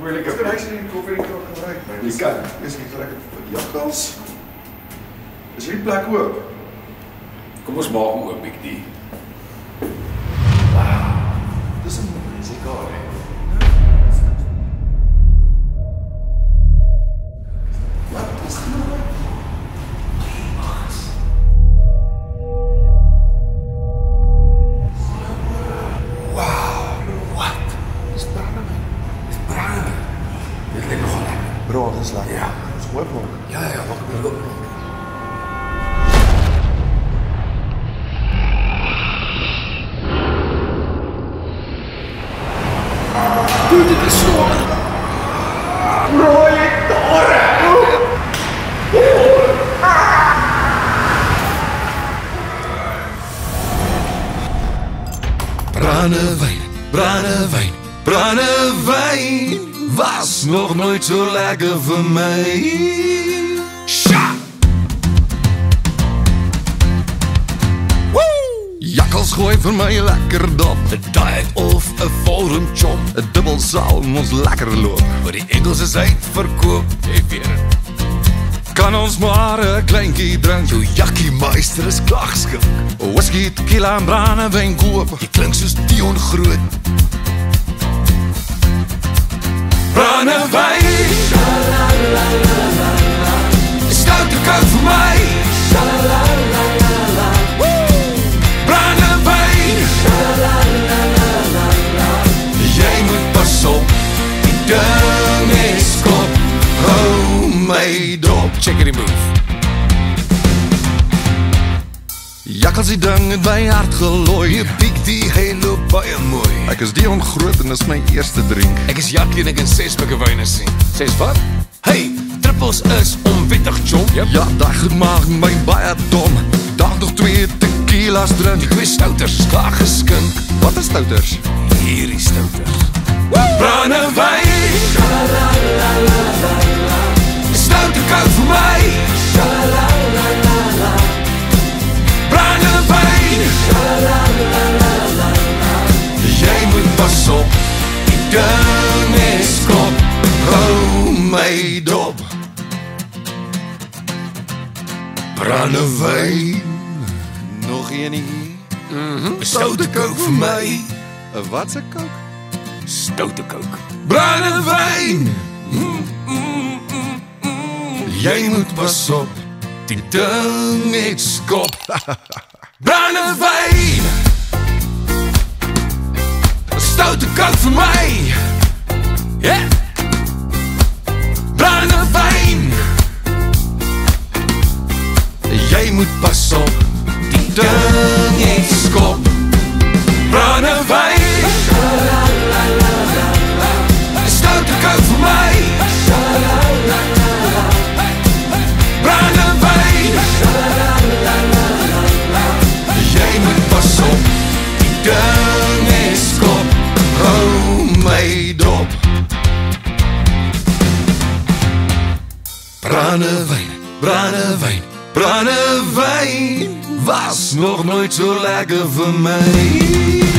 Moeilik. Ek kan sien die koffie krok gebruik, man. Jy kan. Dis ek trek dit jakkals. Is hierdie plek oop? Kom ons maak hom oop, Big this like yeah. it's Whipple. Yeah, yeah, welcome to Whipple. Dude, did this storm! Proiettore! Brandewijn. Was nog nooit zo lekker voor mij. Woe! Jakkels gooi voor mij lekker dop. Een diet of een forum chop. Een dubbel zal ons lekker loop. Maar die Engelse is uitverkoop. Hey, weer. Kan ons maar een kleinkie drank Jou jakkie meister is klagskik Whisky, tequila en brandewijn koop Jy klink soos Dion Groot corona vai. Está de Jakkels die ding het my hart gelooi Piek die hele baie mooi Ek is Dion Groot en is my eerste drink Ek is Jackie en ek in ses blikke wyne sien. Ses wat? Hey, trippels is onwettig, chom. Ja, ja daai goed maak my baie dom Dag nog twee tequila's drink Twee stouters, klaar geskink. Wat is stouters? Hierdie stouters. Brandewijn. Nog een hier. Mm -hmm. Stoute kook voor mij. Een watse kook? Stoute kook. Brandewijn. Mhm. Jij moet pas op. Die ding niks kop. Brandewijn. Stoute kook voor mij. Ja. Yeah. Moet pas op. Die ding het skop. Brandewijn Stoute koud vir my Brandewijn Jy moet pas op. Die ding is kop Hou my dop. Brandewijn, brandewijn, Bruine was nog nooit zo lekker voor mij.